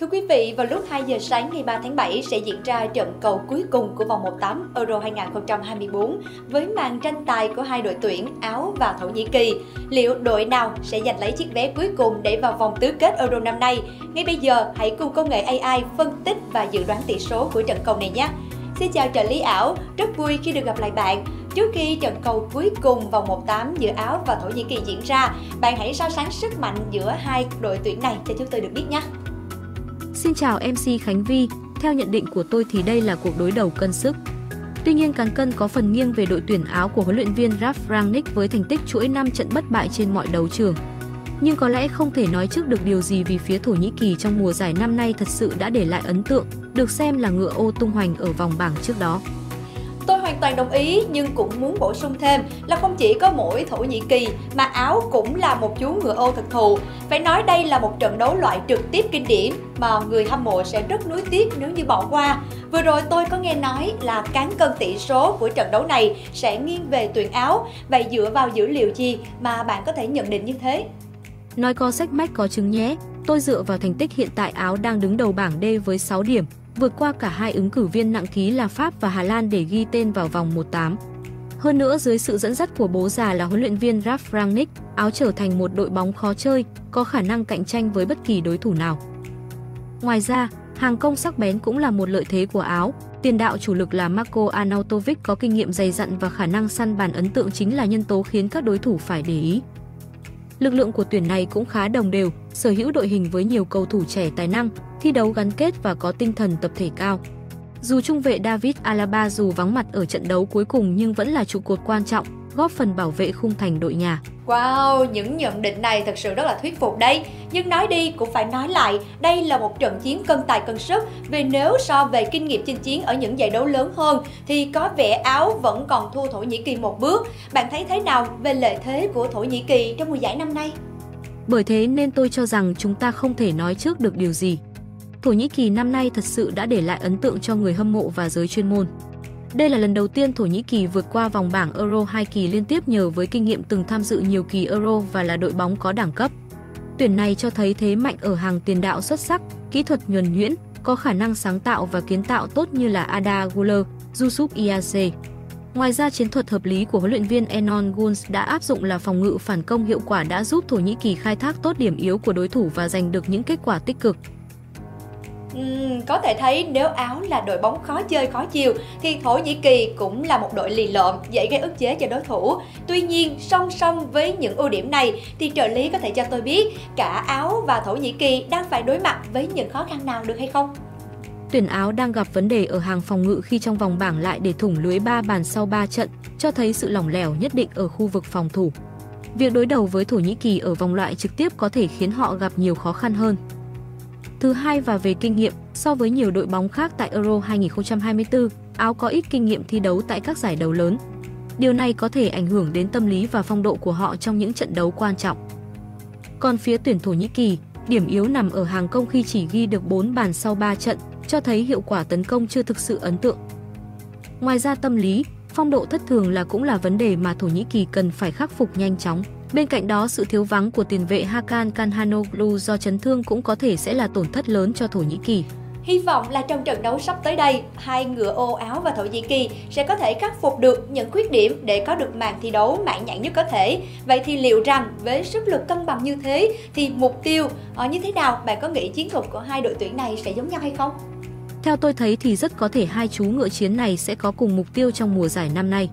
Thưa quý vị, vào lúc 2 giờ sáng ngày 3 tháng 7 sẽ diễn ra trận cầu cuối cùng của vòng 1-8 Euro 2024 với màn tranh tài của hai đội tuyển Áo và Thổ Nhĩ Kỳ. Liệu đội nào sẽ giành lấy chiếc vé cuối cùng để vào vòng tứ kết Euro năm nay? Ngay bây giờ, hãy cùng công nghệ AI phân tích và dự đoán tỷ số của trận cầu này nhé. Xin chào trợ lý ảo, rất vui khi được gặp lại bạn. Trước khi trận cầu cuối cùng vòng 1-8 giữa Áo và Thổ Nhĩ Kỳ diễn ra, bạn hãy so sánh sức mạnh giữa hai đội tuyển này cho chúng tôi được biết nhé. Xin chào MC Khánh Vi, theo nhận định của tôi thì đây là cuộc đối đầu cân sức. Tuy nhiên cán cân có phần nghiêng về đội tuyển áo của huấn luyện viên Ralf Rangnick với thành tích chuỗi 5 trận bất bại trên mọi đấu trường. Nhưng có lẽ không thể nói trước được điều gì vì phía Thổ Nhĩ Kỳ trong mùa giải năm nay thật sự đã để lại ấn tượng, được xem là ngựa ô tung hoành ở vòng bảng trước đó. Hoàn toàn đồng ý nhưng cũng muốn bổ sung thêm là không chỉ có mỗi Thổ Nhĩ Kỳ mà Áo cũng là một chú ngựa ô thực thụ. Phải nói đây là một trận đấu loại trực tiếp kinh điển mà người hâm mộ sẽ rất nuối tiếc nếu như bỏ qua. Vừa rồi tôi có nghe nói là cán cân tỷ số của trận đấu này sẽ nghiêng về tuyển Áo. Vậy dựa vào dữ liệu gì mà bạn có thể nhận định như thế? Nói có sách mách có chứng nhé, tôi dựa vào thành tích hiện tại Áo đang đứng đầu bảng D với 6 điểm, vượt qua cả hai ứng cử viên nặng ký là Pháp và Hà Lan để ghi tên vào vòng 1-8. Hơn nữa dưới sự dẫn dắt của bố già là huấn luyện viên Ralf Rangnick, Áo trở thành một đội bóng khó chơi, có khả năng cạnh tranh với bất kỳ đối thủ nào. Ngoài ra, hàng công sắc bén cũng là một lợi thế của Áo. Tiền đạo chủ lực là Marco Arnautovic có kinh nghiệm dày dặn và khả năng săn bàn ấn tượng chính là nhân tố khiến các đối thủ phải để ý. Lực lượng của tuyển này cũng khá đồng đều, sở hữu đội hình với nhiều cầu thủ trẻ tài năng, thi đấu gắn kết và có tinh thần tập thể cao. Dù trung vệ David Alaba dù vắng mặt ở trận đấu cuối cùng nhưng vẫn là trụ cột quan trọng, góp phần bảo vệ khung thành đội nhà. Wow, những nhận định này thật sự rất là thuyết phục đây. Nhưng nói đi cũng phải nói lại, đây là một trận chiến cân tài cân sức. Vì nếu so về kinh nghiệm chinh chiến ở những giải đấu lớn hơn thì có vẻ Áo vẫn còn thua Thổ Nhĩ Kỳ một bước. Bạn thấy thế nào về lợi thế của Thổ Nhĩ Kỳ trong mùa giải năm nay? Bởi thế nên tôi cho rằng chúng ta không thể nói trước được điều gì. Thổ Nhĩ Kỳ năm nay thật sự đã để lại ấn tượng cho người hâm mộ và giới chuyên môn. Đây là lần đầu tiên Thổ Nhĩ Kỳ vượt qua vòng bảng Euro 2 kỳ liên tiếp nhờ với kinh nghiệm từng tham dự nhiều kỳ Euro và là đội bóng có đẳng cấp. Tuyển này cho thấy thế mạnh ở hàng tiền đạo xuất sắc, kỹ thuật nhuần nhuyễn, có khả năng sáng tạo và kiến tạo tốt như là Ada Guler, Yusuf Iase. Ngoài ra chiến thuật hợp lý của huấn luyện viên Enon Guns đã áp dụng là phòng ngự phản công hiệu quả đã giúp Thổ Nhĩ Kỳ khai thác tốt điểm yếu của đối thủ và giành được những kết quả tích cực. Uhm, có thể thấy nếu Áo là đội bóng khó chơi khó chiều thì Thổ Nhĩ Kỳ cũng là một đội lì lợm dễ gây ức chế cho đối thủ. Tuy nhiên, song song với những ưu điểm này thì trợ lý có thể cho tôi biết cả Áo và Thổ Nhĩ Kỳ đang phải đối mặt với những khó khăn nào được hay không? Tuyển Áo đang gặp vấn đề ở hàng phòng ngự khi trong vòng bảng lại để thủng lưới 3 bàn sau 3 trận, cho thấy sự lỏng lẻo nhất định ở khu vực phòng thủ. Việc đối đầu với Thổ Nhĩ Kỳ ở vòng loại trực tiếp có thể khiến họ gặp nhiều khó khăn hơn. Thứ hai và về kinh nghiệm, so với nhiều đội bóng khác tại Euro 2024, Áo có ít kinh nghiệm thi đấu tại các giải đấu lớn. Điều này có thể ảnh hưởng đến tâm lý và phong độ của họ trong những trận đấu quan trọng. Còn phía tuyển Thổ Nhĩ Kỳ, điểm yếu nằm ở hàng công khi chỉ ghi được 4 bàn sau 3 trận, cho thấy hiệu quả tấn công chưa thực sự ấn tượng. Ngoài ra tâm lý, phong độ thất thường là cũng là vấn đề mà Thổ Nhĩ Kỳ cần phải khắc phục nhanh chóng. Bên cạnh đó, sự thiếu vắng của tiền vệ Hakan Kanhanoglu do chấn thương cũng có thể sẽ là tổn thất lớn cho Thổ Nhĩ Kỳ. Hy vọng là trong trận đấu sắp tới đây, hai ngựa ô Áo và Thổ Nhĩ Kỳ sẽ có thể khắc phục được những khuyết điểm để có được màn thi đấu mãn nhãn nhất có thể. Vậy thì liệu rằng với sức lực cân bằng như thế thì mục tiêu ở như thế nào? Bạn có nghĩ chiến thuật của hai đội tuyển này sẽ giống nhau hay không? Theo tôi thấy thì rất có thể hai chú ngựa chiến này sẽ có cùng mục tiêu trong mùa giải năm nay.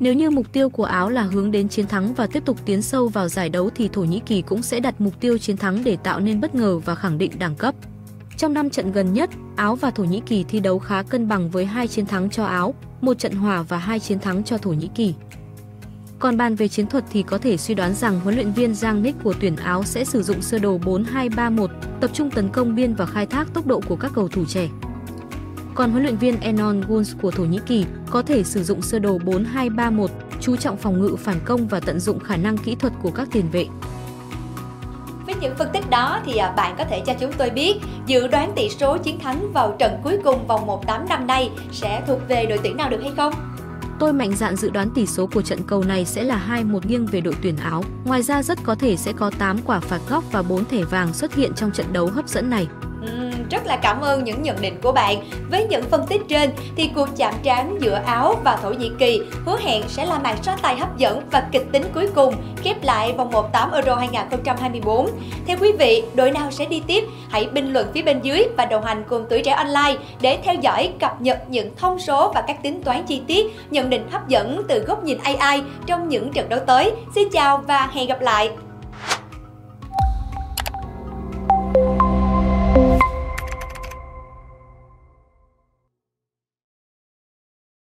Nếu như mục tiêu của Áo là hướng đến chiến thắng và tiếp tục tiến sâu vào giải đấu thì Thổ Nhĩ Kỳ cũng sẽ đặt mục tiêu chiến thắng để tạo nên bất ngờ và khẳng định đẳng cấp. Trong năm trận gần nhất, Áo và Thổ Nhĩ Kỳ thi đấu khá cân bằng với hai chiến thắng cho Áo, một trận hòa và hai chiến thắng cho Thổ Nhĩ Kỳ. Còn bàn về chiến thuật thì có thể suy đoán rằng huấn luyện viên Giang Nick của tuyển Áo sẽ sử dụng sơ đồ 4-2-3-1, tập trung tấn công biên và khai thác tốc độ của các cầu thủ trẻ. Còn huấn luyện viên Enon Guns của Thổ Nhĩ Kỳ có thể sử dụng sơ đồ 4-2-3-1, chú trọng phòng ngự phản công và tận dụng khả năng kỹ thuật của các tiền vệ. Với những phân tích đó thì à, bạn có thể cho chúng tôi biết dự đoán tỷ số chiến thắng vào trận cuối cùng vòng 1-8 năm nay sẽ thuộc về đội tuyển nào được hay không? tôi mạnh dạn dự đoán tỷ số của trận cầu này sẽ là 2-1 nghiêng về đội tuyển Áo. Ngoài ra rất có thể sẽ có 8 quả phạt góc và 4 thẻ vàng xuất hiện trong trận đấu hấp dẫn này rất là cảm ơn những nhận định của bạn. Với những phân tích trên thì cuộc chạm trán giữa Áo và Thổ Nhĩ Kỳ hứa hẹn sẽ là màn so tài hấp dẫn và kịch tính cuối cùng khép lại vòng 18 Euro 2024. Theo quý vị, đội nào sẽ đi tiếp? Hãy bình luận phía bên dưới và đồng hành cùng Tuổi Trẻ Online để theo dõi cập nhật những thông số và các tính toán chi tiết, nhận định hấp dẫn từ góc nhìn AI trong những trận đấu tới. Xin chào và hẹn gặp lại!